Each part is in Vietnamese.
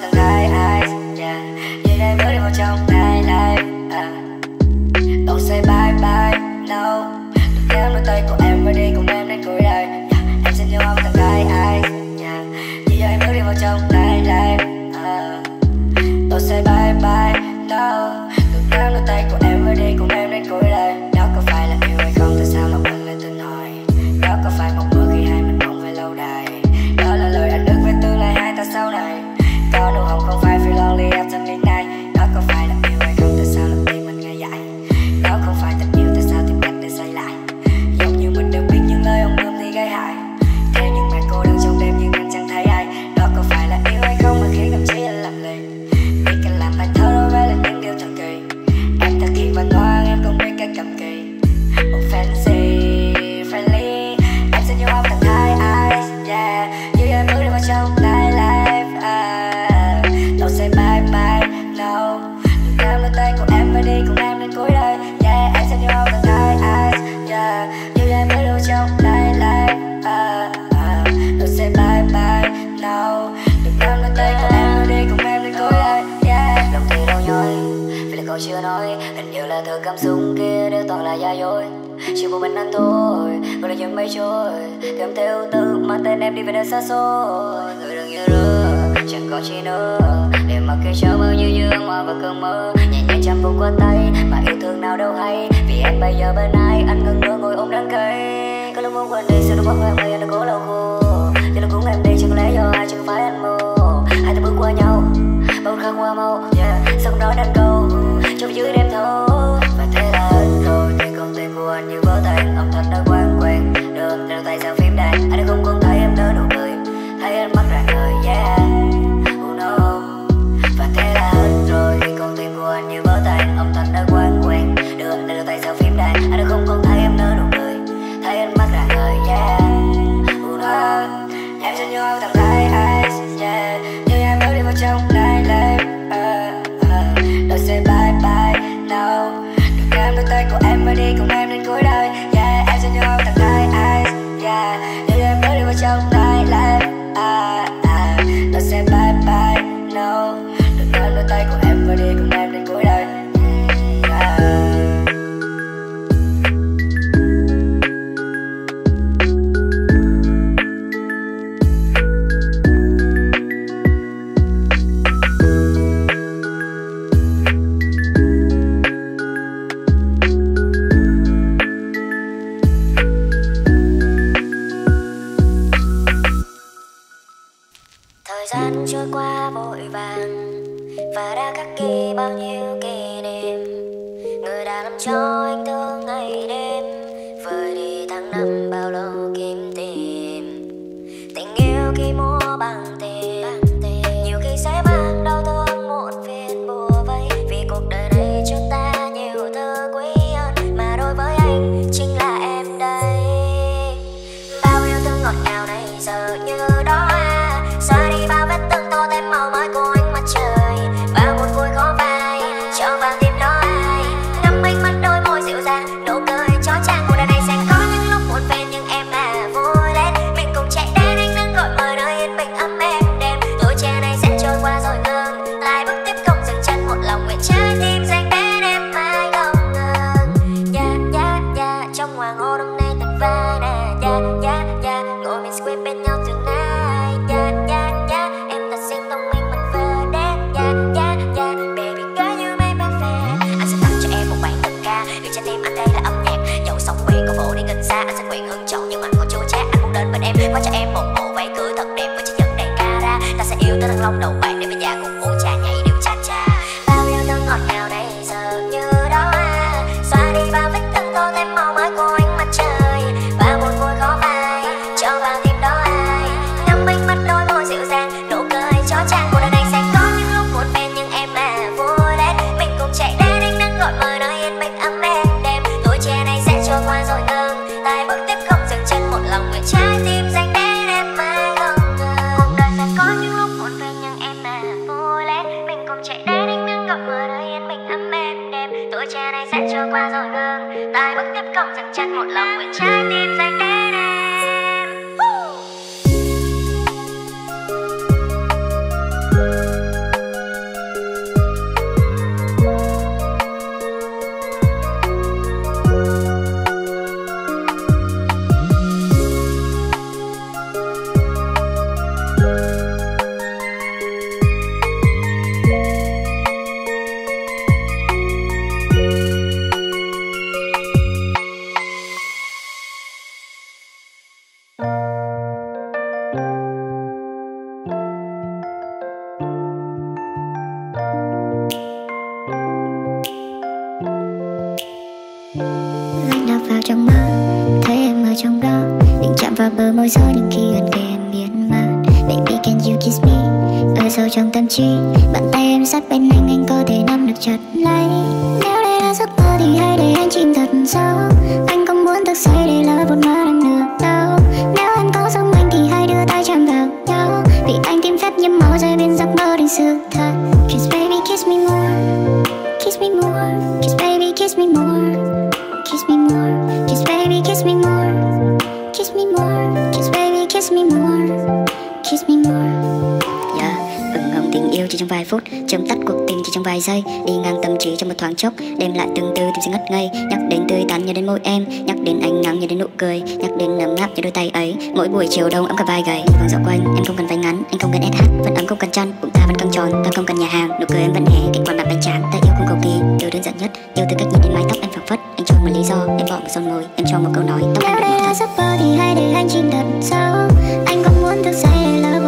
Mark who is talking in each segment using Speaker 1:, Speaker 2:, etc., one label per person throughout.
Speaker 1: thằng gái eyes yeah. You're that beautiful trong để mặc khi trao mơ như như hoa và cơn mơ, nhẹ nhàng chạm vào qua tay. Mà yêu thương nào đâu hay, vì em bây giờ bên ai. Anh ngừng ngơ ngồi ôm đắng cay có lúc muốn quên đi sự đôi mắt của em anh đã cố lâu khô. Giờ lúc cũng em đi, chẳng lẽ do ai, chẳng phải anh mơ hai ta bước qua nhau, bao khăn hoa màu. Yeah. sao đó nói đánh câu, trong dưới đêm thâu và thế là hết rồi thì con tim của anh như vỡ tan. Âm thanh đã quang quang đường đưa tay sang phim đàn. Anh đã không còn thấy em nở nụ cười, thấy em mắt rạng ngời, yeah.
Speaker 2: Money, chuyện qua rồi ngừng tai bước tiếp cộng dừng chân một lòng nguyện trái tim dành đến
Speaker 3: bờ môi gió nhưng khi gần kề em biến mất Baby, can you kiss me? Ở sâu trong tâm trí, Bàn tay em sát bên anh anh có thể nắm được chặt lấy. Nếu đây là giấc mơ thì hãy để anh chìm thật sâu. Anh không muốn thức dậy để lỡ một vài giây Đi ngang tâm trí trong một thoáng chốc đem lại từng tư tim sẽ ngất ngây Nhắc đến tươi tắn nhớ đến môi em Nhắc đến ánh nắng nhớ đến nụ cười Nhắc đến nấm ngáp nhớ đôi tay ấy Mỗi buổi chiều đông ấm cả vai gầy Vòng dạo quanh em không cần váy ngắn Anh không cần SH Vẫn ấm không cần chăn Bụng ta vẫn căng tròn Ta không cần nhà hàng Nụ cười em vẫn hé Cạnh quán bạn bánh tráng Ta yêu không cầu kỳ Điều đơn giản nhất Yêu từ cách nhìn đến mái tóc em phẳng phất Anh cho một lý do Em bỏ một son môi Em cho một câu nói Tóc em
Speaker 4: Nếu đây là giấc mơ thì hãy để anh chìm thật sâu Anh không muốn thức dậy lỡ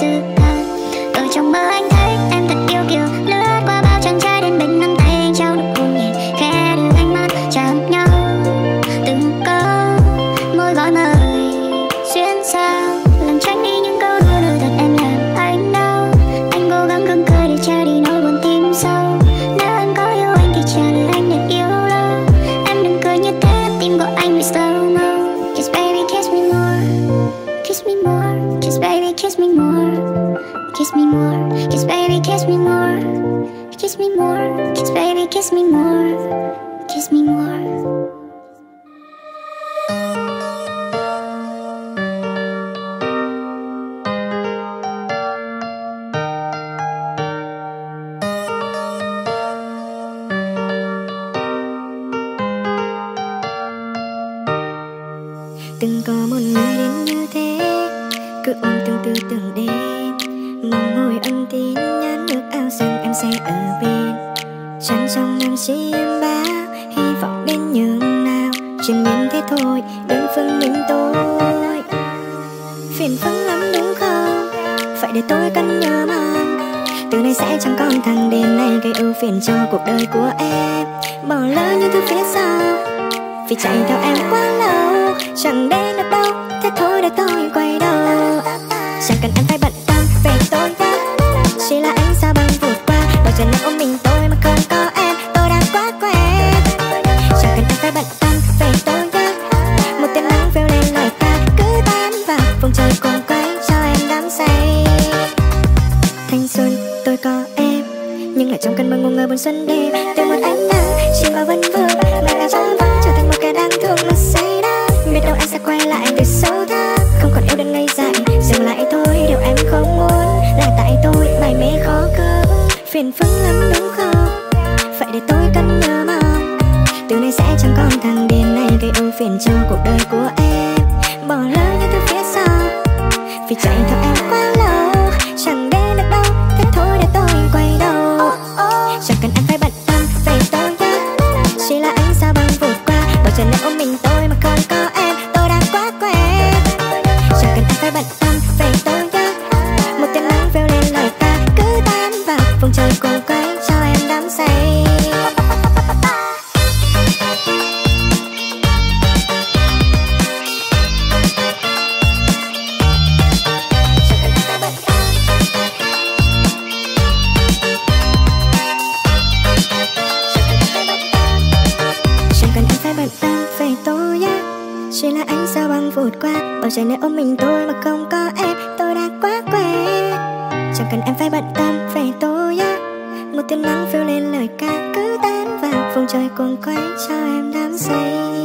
Speaker 4: bên
Speaker 3: chỉ Chuyện thế thôi, Đơn phương mình tôi. Phiền phức lắm đúng không? Phải để tôi cân nhớ mong Từ nay sẽ chẳng còn thằng đêm này Gây ưu phiền cho cuộc đời của em. Bỏ lỡ những thứ phía sau, Vì chạy theo em quá lâu. Chẳng đến được đâu, Thế thôi để tôi quay đầu. Chẳng cần em phải bận trong cơn mơ ngủ ngơ buồn xuân đêm Từ một ánh nắng chìm vào vân vương Ngày nào trong vắng trở thành một kẻ đáng thương mà say đắm. Biết đâu anh sẽ quay lại từ sâu thẳm, Không còn yêu đơn ngây dại, Dừng lại thôi, điều em không muốn Là tại tôi mải mê khó cưỡng, Phiền phức lắm đúng không? Phải để tôi cân nhớ mong Từ nay sẽ chẳng còn thằng điên này Gây ưu phiền cho cuộc đời của em. Bỏ lỡ những thứ phía sau, Vì chạy theo em quá vụt Bao trời nơi ôm mình tôi mà không có em, Tôi đã quá quen Chẳng cần em phải bận tâm về tôi á Một tiếng nắng phiêu lên lời ca Cứ tan vào vùng trời cuồng quay Cho em đắm say.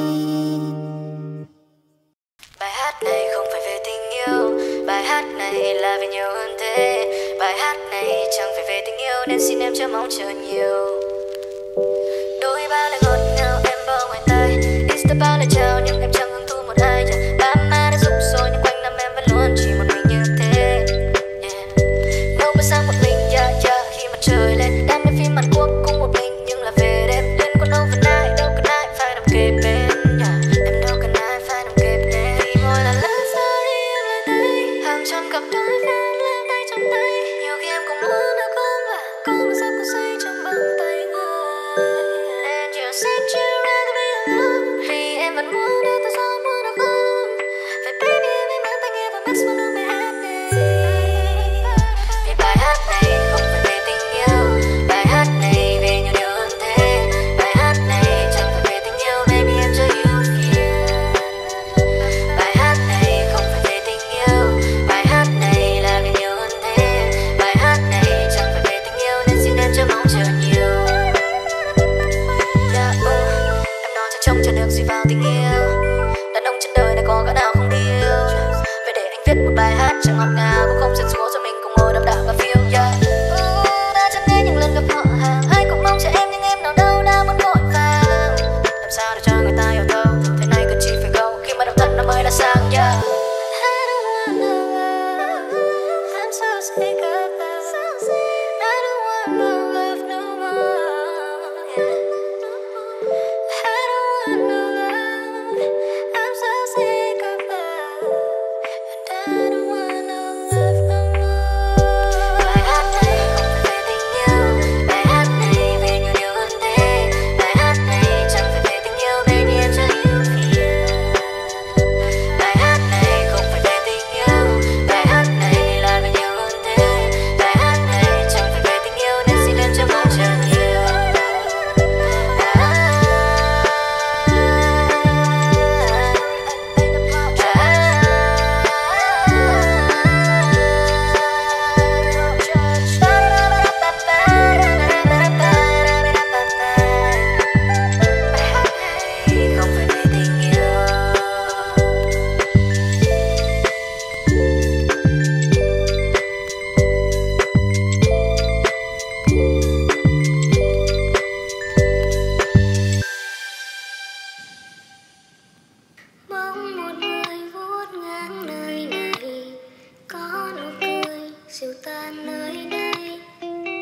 Speaker 5: dịu tan nơi đây,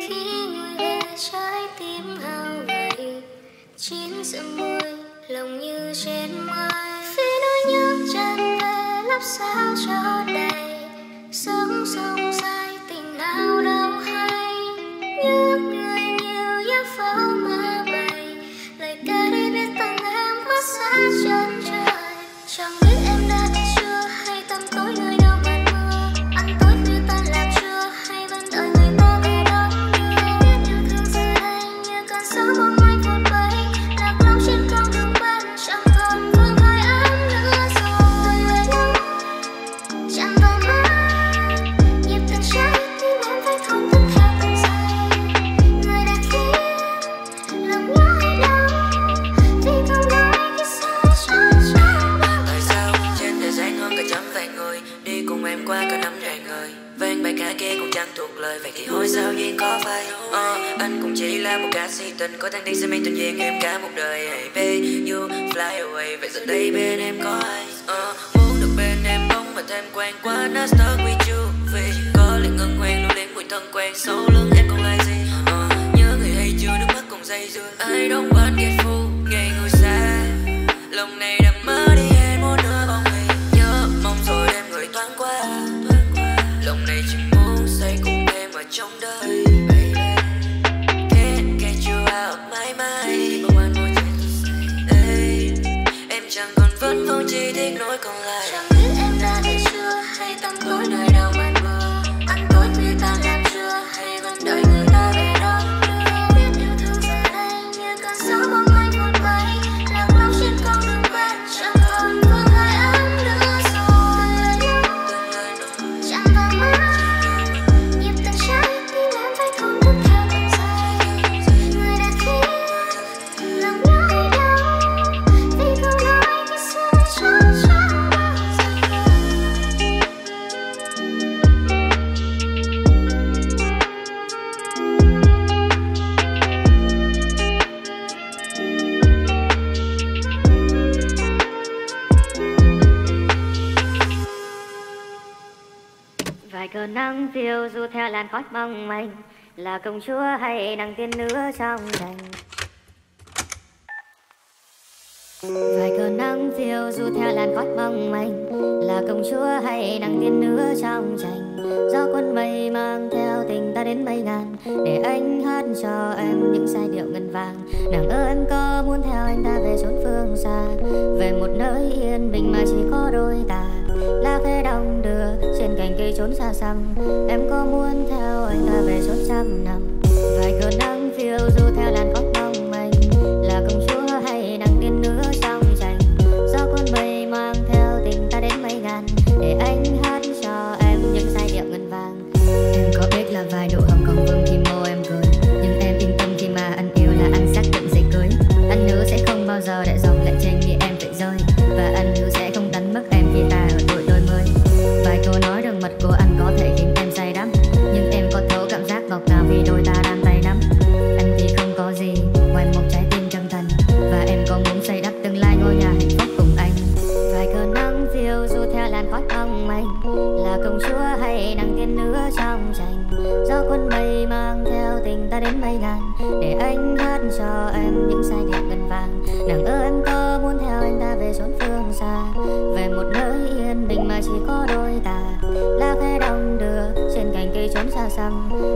Speaker 5: khi ngồi về trái tim hao gầy,
Speaker 6: chín giữa môi lòng như trên mây. Phía núi những chân về, lấp sao cho đầy sướng sông say tình nào vẫn không
Speaker 7: chỉ thích nỗi còn
Speaker 6: ngoài cơn
Speaker 8: nắng phiêu du theo làn khói mong manh, là công chúa hay nàng tiên nữ trong thành? Ngoài cơn nắng phiêu du theo làn khói mong manh, là công chúa hay nàng tiên nữ trong thành? Do quân mây mang theo tình ta đến mây ngàn, để anh hát cho em những giai điệu ngân vàng. Nàng ơi em có muốn theo anh ta về chốn phương xa, về một nơi yên bình mà chỉ có đôi ta. Lá khê đồng khi trốn xa xăm. Em có muốn theo anh ta về chốn trăm năm? Vài cơn nắng phiêu du theo làn khóc mong manh. Là công chúa hay nàng tiên nữ trong tranh? Do con mây mang theo tình ta đến mấy ngàn? Để anh hai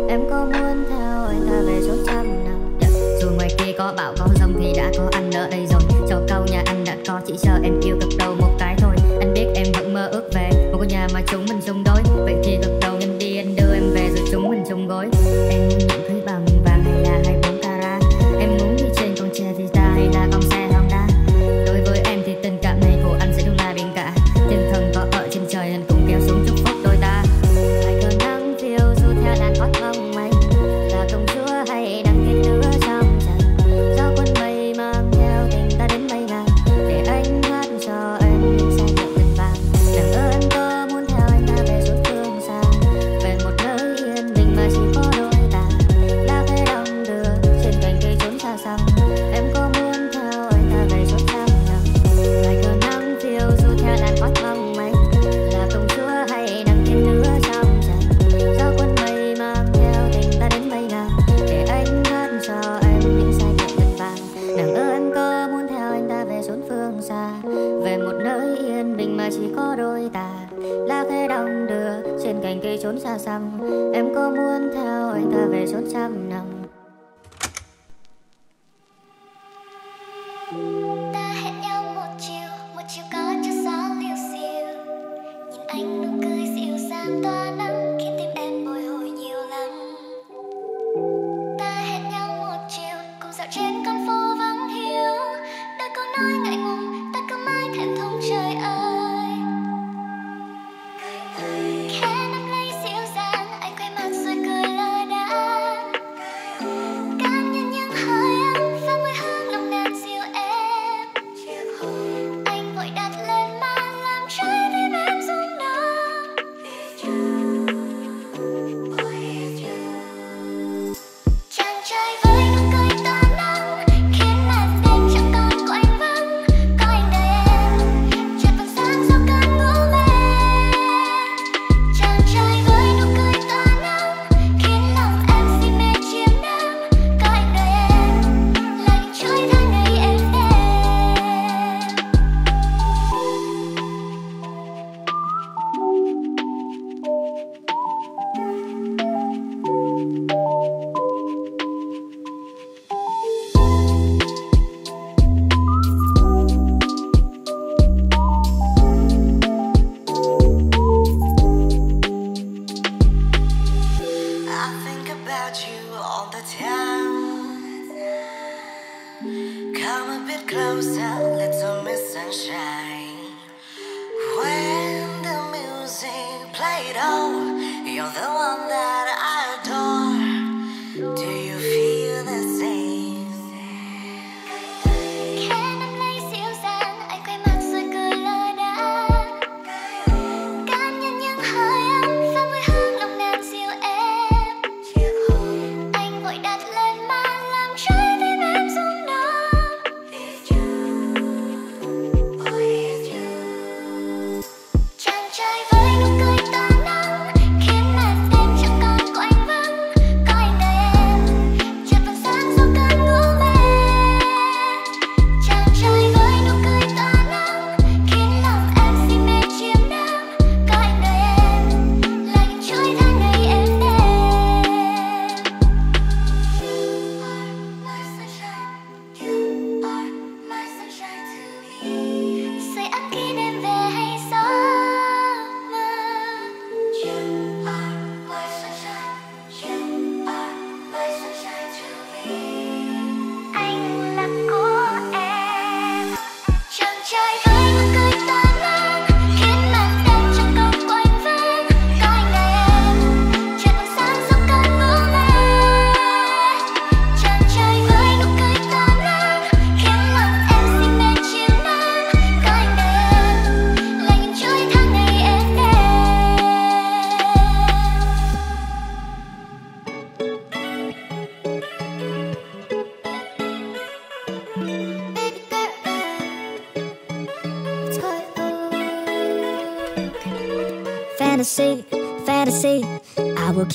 Speaker 8: em có muốn theo anh ta về số trăm năm dù ngoài kia có bão có rông thì đã có anh ở đây rồi. Cho câu nhà anh đã có, chỉ chờ em yêu cực đầu một cái thôi. Anh biết em vẫn mơ ước về một ngôi nhà mà chúng mình chung đối. Vậy thì cực đầu em đi, anh đưa em về rồi chúng mình chung gối. Em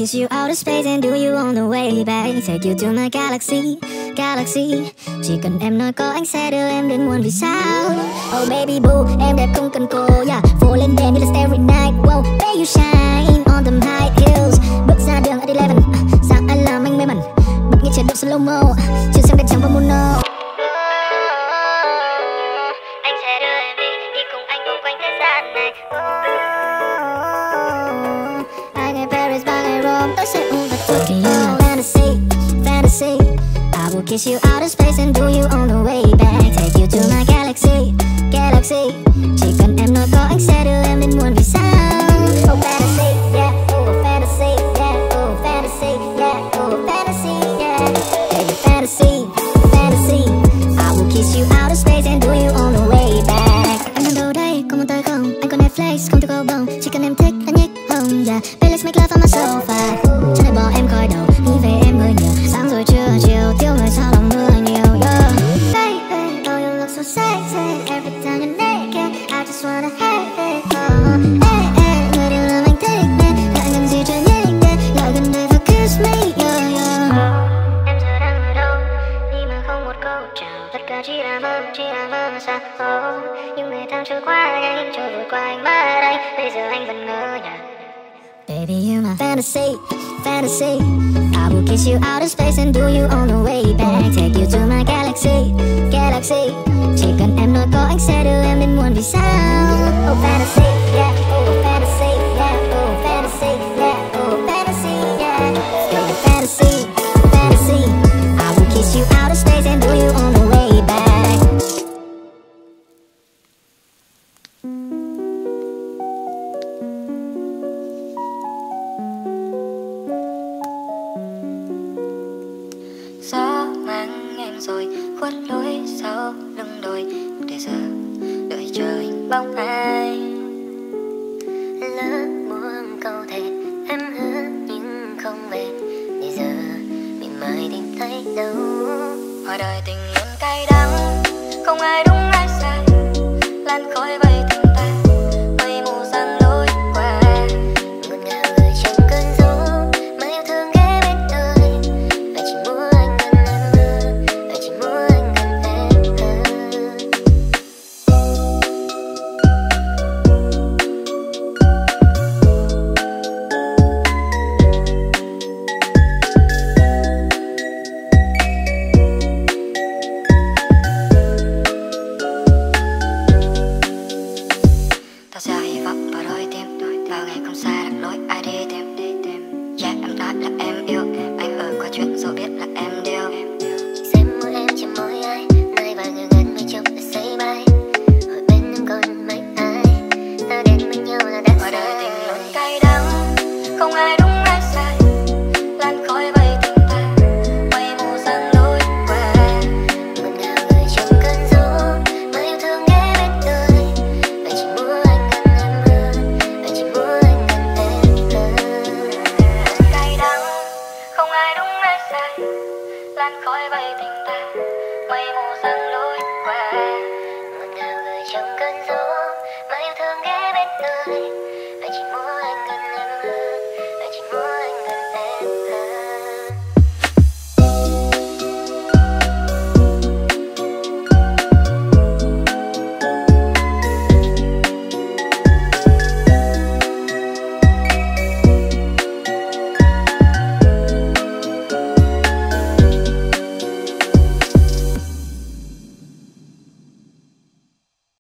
Speaker 9: kiss you out of space and do you on the way back. Take you to my galaxy, galaxy. Chỉ cần em nói có anh sẽ đưa em đến muôn vì sao. Oh baby boo, em đẹp không cần cô, yeah. Fall in như là starry night. Wow, baby you shine on them high heels. Bước ra đường at 11, uh, sáng anh làm anh mê mẩn. Bật nghe chế độ slow mo, uh, chưa xem đẹp chẳng vào mono. Kiss you out of space and do you on the way back. Take you to my galaxy, galaxy. Chỉ cần em nói có anh sẽ đưa em đến muôn vì sao fantasy, yeah, oh fantasy, yeah, oh fantasy, yeah, oh fantasy, yeah. Baby fantasy, I will kiss you out of space and do you on the way back. Anh đang đâu đây, có muốn tới không? Anh có Netflix, không thể go